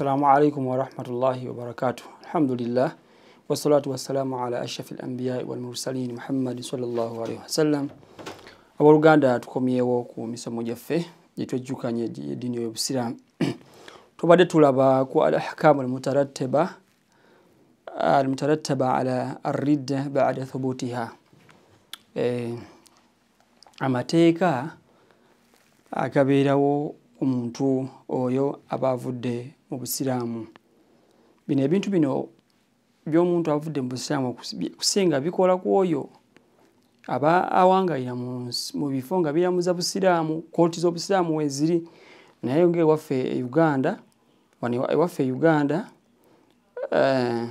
assalamu alaikum warahmatullahi wabarakatuh alhamdulillah wassalatu wassalamu ala ashrafi alambiyai walmursalin muhammadin salllahu alaihi wasallam abooluganda tukomyewo ku misomo gyaffe gyetwejjukanye eddiini ey'obusiraamu tubadde tulaba ku al ahkamu almutarattaba almutarattaba ala arridda bada thubutiha. Eh, amateeka agabeerawo omuntu oyo aba avudde mu busiraamu. Bino ebintu bino byomuntu avudde mu busiraamu kusinga bikola ku oyo aba awangalira mu bifo nga biramuza busiraamu kooti z'obusiraamu weziri naye nga ewaffe e uganda wano ewaffe e uganda uh,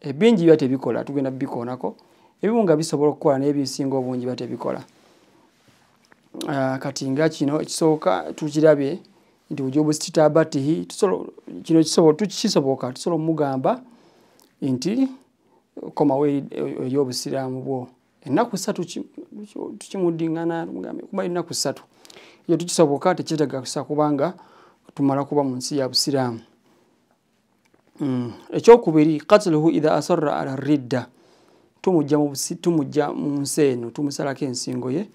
ebingi biba tebikola tugenda bibikoonako. Ebimu nga bisobola okukola naye bisinga obungi biba tebikola kati nga kino ekisooka tukirabye nti ujobusititabatihi kino kisoboka tusobola omugamba nti komawo eri obusiraamu bwo. Ennaku satu tukimudiŋŋana kuba ennaku satu ekyo tukisoboka tekitegakisa kubanga tumala kuba mu nsi ya busiraamu. Mm. ekyokubiri katuluhu idha asarra ala ridda. Tumujja mu nsi eno tumusalako ensingo ye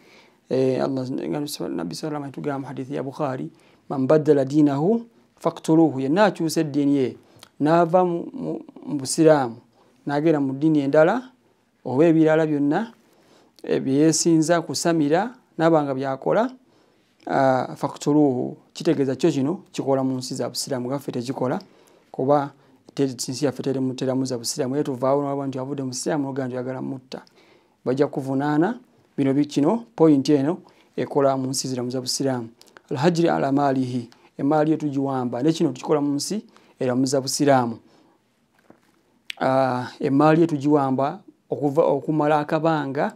nabbi salama tugamba hadithi ya bukhari man baddala diinahu faktuluhu. Yenna akyusa eddiini ye naava mu busiraamu nagenda mu ddiini endala oba ebirala byonna byeyesinza kusamira nabanga byakola faktuluhu. Kitegeeza kyo kino kikola mu nsi za busiraamu gaffe tekikola kuba ensi yaffe terimuteramuza busiraamu. Ye tuvaawo naba nti avudde mu busiraamu nogaa nti yagala mutta. Bajja kuvunaana bino kino pointi eno ekola mu nsi ziramuza busiraamu. Alhajiri ala maalihi emaali yetugiwamba nekino tukikola mu nsi eramuza busiraamu. Emaali yetugiwamba okumala akabanga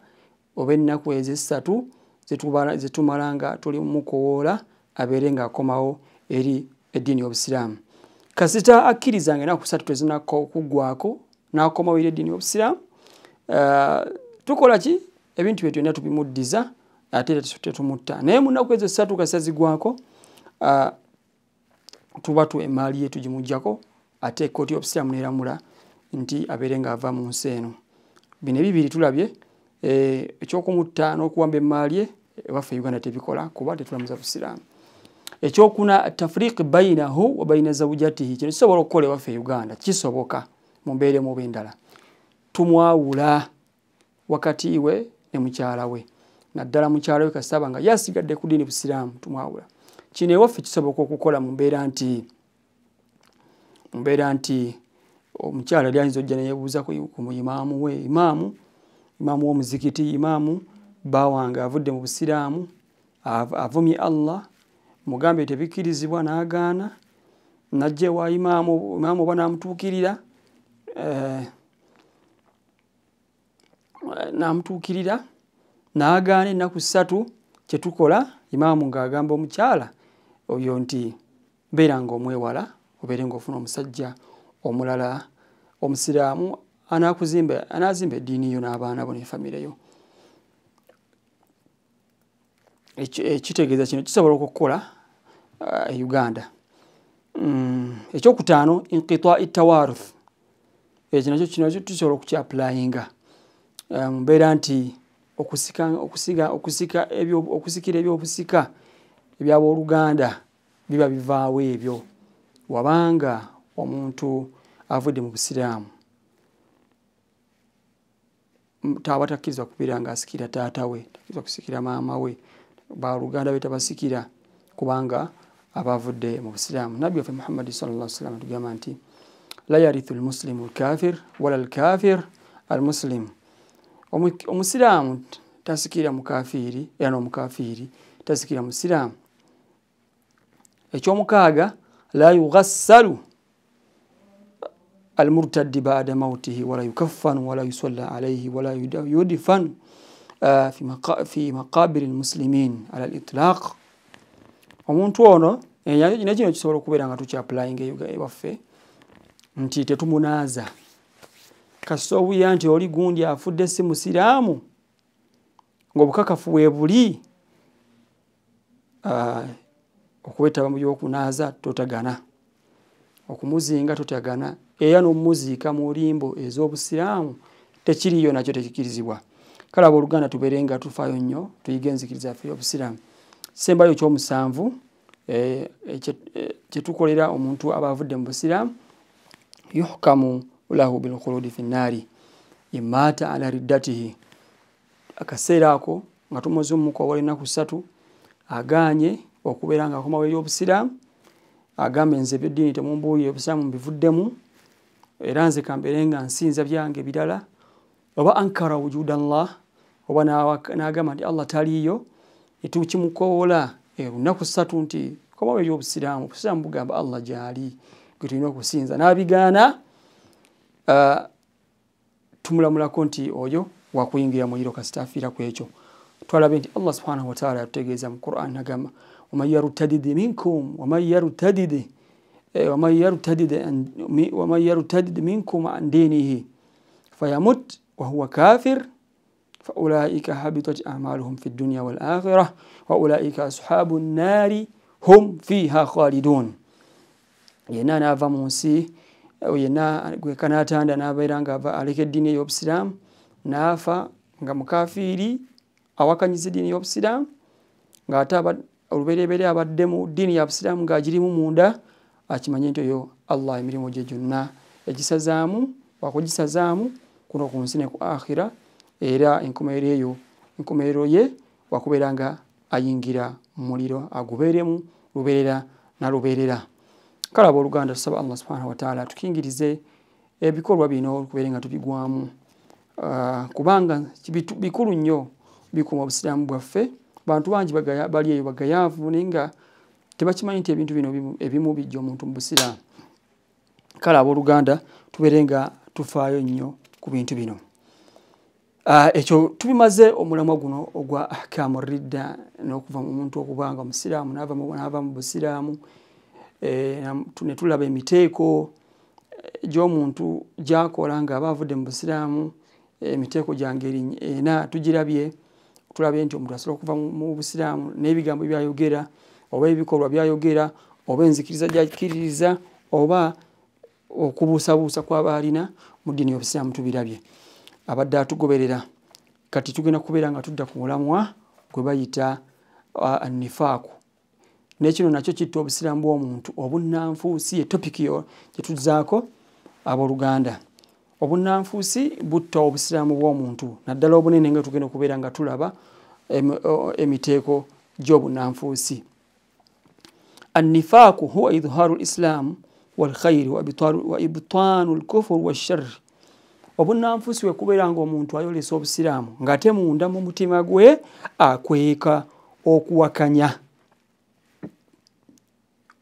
oba ennaku ezo esatu zetumala nga tuli mukowoola abeere nga akomawo eri eddiini y'obusiraamu kasita akkirizanga ennaku kusatu tezinakugwako nakomawo eri eddiini y'obusiraamu tukola ki ebintu bye byonna tubimuddiza ate tetumutta naye munaku ezo esatu kasita zigwako tuba tu emaali ye tugimugjako ate ekooti y'obusiraamu neramula nti abeere nga ava mu nsi eno. Bino ebibiri tulabye ekyokumutta n'okuwamba emaali ye ewaffe uganda tebikola kuba tetulamuza busiraamu. Ekyokuna tafriqi bainahu wa baina zaujatihi kino kisobola okukola ewaffe uganda kisoboka mu mbeera emu oba endala. Tumwawula wakati we ne mukyala we. Naddala mukyala we kasitaba nga yasigadde ku ddiini busiraamu tumwawula. Kino ewaffe kisoboka okukola mu mbeera nti mu mbeera nti omukyala ali ayinza ojja neyebuuza ku imaamu we imaamu imaamu w'omuzikiti imaamu bawange avudde mu busiraamu avumye allah mugambe tebikkirizibwa n'agaana najja ewa imaamu imaamu oba namutuukirira namutuukirira n'agaana ennaku ssatu kyetukola imaamu ng'agamba omukyala oyo nti mbeera nga omwewala obeere ngaofuna omusajja omulala. Omusiraamu anakuzimba anazimba eddiini yo n'abaana bo nefamire yo. Ekitegeeza kino kisobola okukola e uganda. Ekyokutaano inqitai tawaruth ekyo nakyo kino tusobola okukyapulayinga mumbeera nti okusikira ebyobusika ebyabooluganda biba bivaawo ebyo. Wabanga omuntu avudde mu busiraamu. Taba takkiriza kubeera nga asikira taata we takkiriza kusikira maama we. Baluganda be tabasikira kubanga abavudde mu busiraamu. Nabbi waffe muhammadi salla sallam tugamba nti la yarithu lmuslimu lkafir wala lkafir almuslim omusiraamu tasikira mukafiiri era n'omukafiiri tasikira musiraamu ekyomukaaga la yughassalu almurtaddi bada mautihi wala yukaffanu wala yusalla alaihi wala yudfanu fi maqabiri lmuslimin ala litlaq omuntu ono nekino kisobola okubeera nga tukyapulayinga ewaffe nti tetumunaza kasita obuya nti oli gundi afudde si musiraamu ngaobukakafu bwe buli okuwetaba mu byokunaaza totagana. Okumuzinga totagana. Era n'omumuziika mu limbo ez'obusiraamu tekiriyo nakyo tekikirizibwa kale abooluganda tubeere nga tufaayo nnyo tuyiga enzikiriza yaffe y'obusiraamu. Sembayo kyomusanvu eh, eh, kyetukolera omuntu aba avudde mu busiraamu yuhkamu lahu bilkhuludi fi nnaari imaata ala riddatihi. Akaseera ako nga tumozi omumukobola ennaku ssatu aganye okubeera nga akomawo eri obusiraamu agambe nze ebyeddiini temumbuulire obusiraamu mbivuddemu era nze kambeere nga nsinza byange ebirala. Oba ankara wujuda llah oba nagamba nti allah taliiyo etukimukowola lunaku ssatu nti komawo eri obusiraamu obusiraamu bugamba allah gyali gwe tulina okusinza. N'abigaana tumulamulako konti oyo wakuyingira muliro kasitafiira ku kwecho twalabe nti allah subhanahu wataala yatutegeeza mu quran nagamba waman yarutadidi minkum waman yarutadidi waman yarutadidi minkum an dinihi fayamut wahuwa kafir faulaika habitat amaluhum fi dunia walakhira waulaika ashabu nnari hum fiha khalidun. Yenana nsi yenna gwekanatanda nabeera nga aleka eddiini ey'obusiraamu naafa nga mukafiiri awakanyiza eddiini y'obusiraamu ng'ate olubereberye abadde mu ddiini ya busiraamu ng'agirimu munda akimanye nti oyo allah emirimu gye gyonna egisazaamu wakugisazaamu kuno ku nsi ne ku akhira era enkomerero eyo enkomerero ye wakubeera nga ayingira muliro agubeeremu lubeerera nalubeerera kale aba oluganda tusaba allah subhanahu wataala tukingirize ebikolwa bino okubeere nga tubigwamu. Kubanga bikulu nnyo bikuuma obusiraamu bwaffe. Bantu bangi bali eyo bagayaavu naye nga tebakimanyi nti ebintu bino ebimu bijja omuntu mu busiraamu. Kale abooluganda tubeere nga tufaayo nnyo ku bintu bino. Ekyo tubimaze omulamwa guno ogwa ahkamu ridda n'okuva mu muntu okuba nga musiraamu naava mu busiraamu ne tulaba emiteeko gy'omuntu gyakola nga aba avudde mu busiraamu emiteeko gyangeri ena tugirabye tulabye nti omuntu asobola okuva mu busiraamu n'ebigambo byayogera oba ebikolwa byayogera oba enzikiriza gyakiririza oba okubuusabuusa kwaba alina mu ddiini y'obusiraamu tubirabye. Abadde atugoberera. Kati tugenda kubeera nga tudda ku mulamwa gwe bayita nifaaku nekino nakyo kitta obusiraamu bw'omuntu obunanfuusi etopiki yo gyetuzaako abooluganda. Obunanfuusi butta obusiraamu bw'omuntu naddala obunene nga tugenda okubeera nga tulaba emiteeko gy'obunanfuusi annifaaku huwa idhaaru lislaamu walkhairi wa ibtaanu lkufuru washarri obunanfuusi wekubeera nga omuntu ayolesa obusiraamu ng'ate munda mu mutima gwe akweka okuwakanya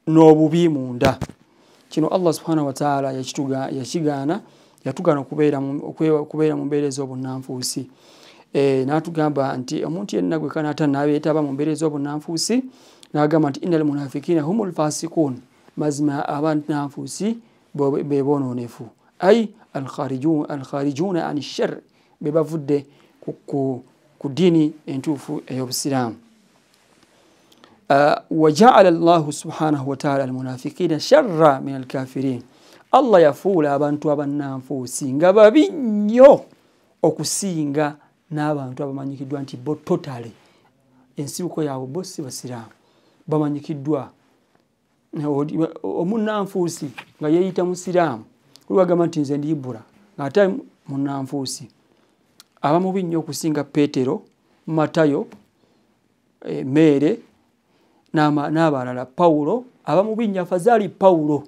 n'obubi munda. Kino allah subhanahu wataala yakigaana yatugaana okubeera mu mbeera ez'obunanfuusi e, n'atugamba nti omuntu yenna gwe kanata nabeetaba mu mbeera ez'obunanfuusi n'agamba nti ina almunafikina hum lfasikuun mazima abananfuusi be bonoonefu ai alkharijuuna an shar be bavudde ku ddiini entuufu ey'obusiraamu wajaala llahu subhanahu wataala almunafiqina sharra min alkafirin. Allah yafuula abantu abannanfuusi nga babi nnyo okusinga n'abantu abamanyikiddwa nti bo totale. Ensibuko yaabwe bo si basiraamu. Bamanyikiddwa omunanfuusi nga yeeyita musiraamu olwagamba nti nze ndiibula ngaate munanfuusi aba mubi nnyo okusinga peetero matayo e, meere n'abalala. Pawulo aba mubi nnyo afazaali pawulo.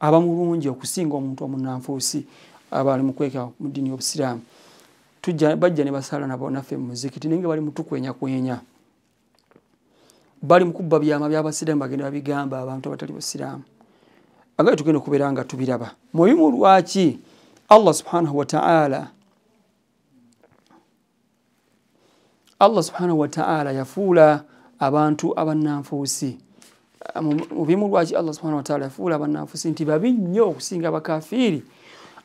Aba mulungi okusinga omuntu omunanfuusi aba ali mukweka mu ddiini y'obusiraamu. Bajja ne basala nabo naffe mu muzikiti naye nga bali mutukwenyakwenya bali mukubba byama byabasiraamu bagenda babigamba abantu abatali basiraamu agaye tugenda okubeera nga tubiraba. Mubimu lwaki allah subhanahu wataala allah subhanahu wataala yafuula abantu abannanfuusi. Mubimu lwaki allah subhanahu wataala yafuula abannanfuusi nti babi nnyo okusinga abakafiiri.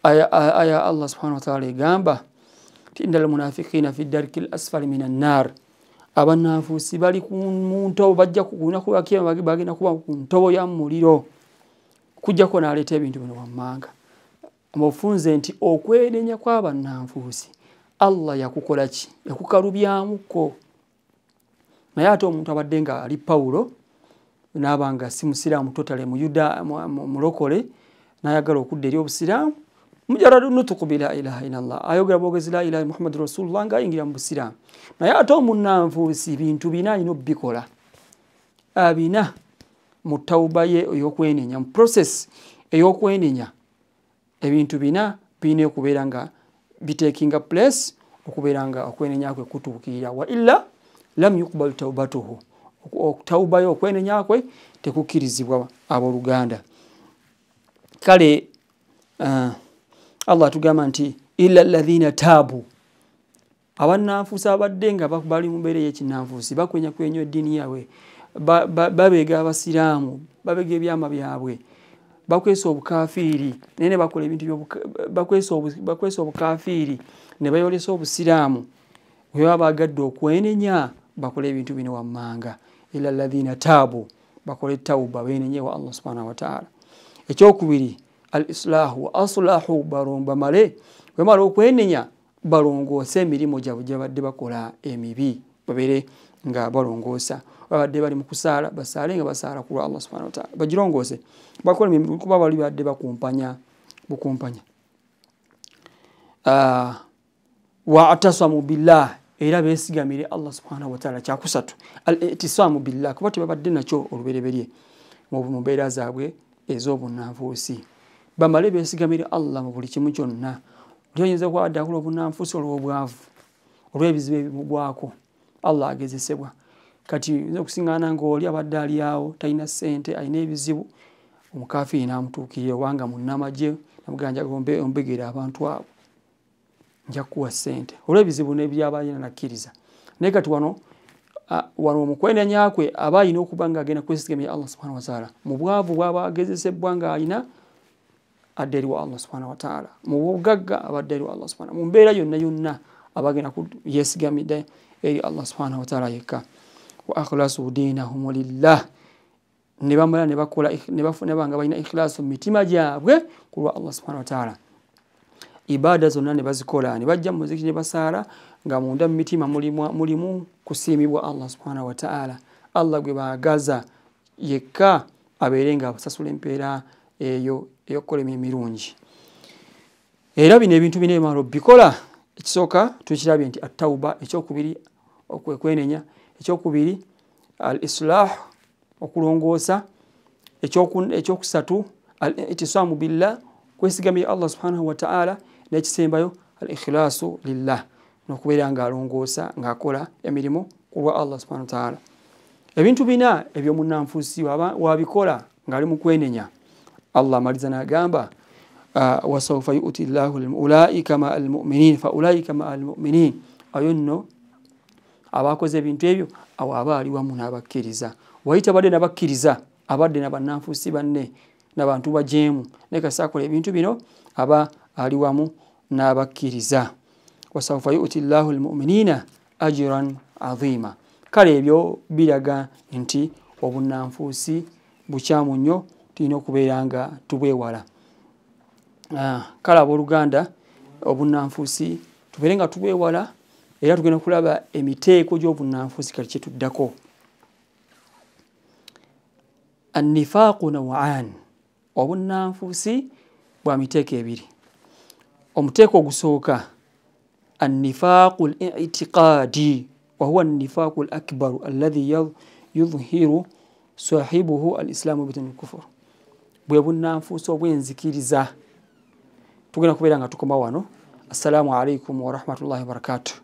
Aya, allah subhanahu wataala egamba ti inda almunafiqina fi darki l asfali min annar abannanfuusi bali mu ntobo bajja bagenda kuba ku ntobo ya muliro. Kujjako n'aleeta ebintu bino wammanga. Mufunze nti okwenenya kw'abannanfuusi allah yakukola ki? Yakukalubyamuko naye ate omuntu abadde nga ali pawulo naaba nga si musiraamu totale muyuda mulokole nayagala okudda eri obusiraamu mujaradu nutuku bila ilaha illallah ayogera bwogezi la ilaha muhammadu rasulullah nga ayingira mu busiraamu. Naye ate omunnanfuusi bintu bina alina obibikola abina mu tawuba ye ey'okwenenya mu process ey'okwenenya ebintu bina birina okubeera nga bitekinga place okubeera nga okwenenya kwe kutuukirira wa illa lam yukubalu taubatuhu. Tawubayo okwenenya kwe tekukkirizibwa abooluganda kale uh, allah atugamba nti ila lathina taabu. Abannanfuusi abadde nga bali mu mbeera ey'ekinnanfuusi bakwenya kwenya eddiini yaabwe. Babeega abasiraamu babeega ebyama byabwe. Bakwesa obukafiiri naye ne bakola ebintu bakwesa obukafiiri ne bayolesa obusiraamu. Bwe baba bagadde okwenenya bakola ebintu bino wammanga. Ila lathina taabu bakole tawuba benenyewa allah subhanahu wataala ekyokubiri al islahu wa aslahu bamale bwemala okwenenya balongoose emirimu gyabwe gyabadde bakola emibi. Babeere nga balongoosa. Babadde bali mukusaala basaale nga basaala kulwa allah subhana wataala bagirongoose. Bakola emirimu kuba bali badde bakumpanya bukumpanya. Watasamu billah era besigamire allah subhanahu wataala kyakusatu. Al itisamu billah kuba tebabadde nakyo olubereberye mu mbeera zaabwe ez'obunanfuusi bamale besigamire allah mu buli kimu kyonna. Oli oyinza okuba akula obunanfuusi olw'obwavu olw'ebizibu ebimugwako allah agezesebwa. Kati oyinza okusiŋŋaana ngaoli abadde ali awo talina ssente alina ebizibu omukafiiri n'amutuukirira obanga munnamagye namuganja ombegere abantu abo nja kukuwa ssente olw'ebizibu nebyabayina nakkiriza naye kati wano wano omukwenenya kwe aba alina okuba nga agenda kwesigamya allah subhana wataala mu bwavu bwaba agezesebwa ng'alina adde eri wa allah subhana wataala mu bugagga abadde eri wa allah subhana mu mbeera yonna yonna aba agenda yesigamidde eri allah subhana wataala yekka. Wa akhlasu dinahum lillah. Ne bamala ne bakola nebanga balina ikhilasu mu mitima gyabwe ku lwa allah subhana wataala ibaada zonna ne bazikola ne bajja mumuziki ne basaala nga munda mu mitima mulimu kusiimibwa allah subhanahu wataala allah gwe baagaza yekka abeere nga abasasula empeera eyo eyokukola emimu emirungi. Era bino ebintu bina ebimala obikola ekisooka tukirabye nti attauba ekyokubiri okwekwenenya ekyokubiri al islah okulongoosa ekyokusatu al itisamu billah kwesigamira allah subhanahu wataala nekisembayo al ikhilasu lillah. Nokubeera nga alongoosa ngaakola emirimu kulwa allah subhana wataala ebintu bina ebyomunanfuusi wabikola ngaali mukwenenya allah amaliza nagamba wasaufa yuti llahu ulaika maa almuminin faulaika maa almuminin ayo nno abakoze ebintu ebyo awo aba ali wamu n'abakkiriza. Wayita badde nabakkiriza abadde nabannanfuusi banne nabantu bajeemu. Naye kasaakola ebintu bino aba ali wamu n'abakkiriza. Wasaufa yuti llahu lmuminina ajiran azima. Kale ebyo biraga nti obunanfuusi bukyamu nnyo tulina okubeera nga tubwewala. Kale abooluganda obunanfuusi tubeere nga tubwewala era tugenda kulaba emiteeko gy'obunanfuusi kati kyetuddako annifaaqu nawaan. Obunanfuusi bwa miteeko ebiri omuteeko ogusooka annifaaqu litiqaadi wahuwa annifaaqu lakbaru alladhi yudhiru sahibuhu alislaamu bituni lkufur bwe bunanfuusi obwenzikiriza tugenda kubeera nga tukoma wano. Assalamu alaikum warahmatullahi wabarakatuh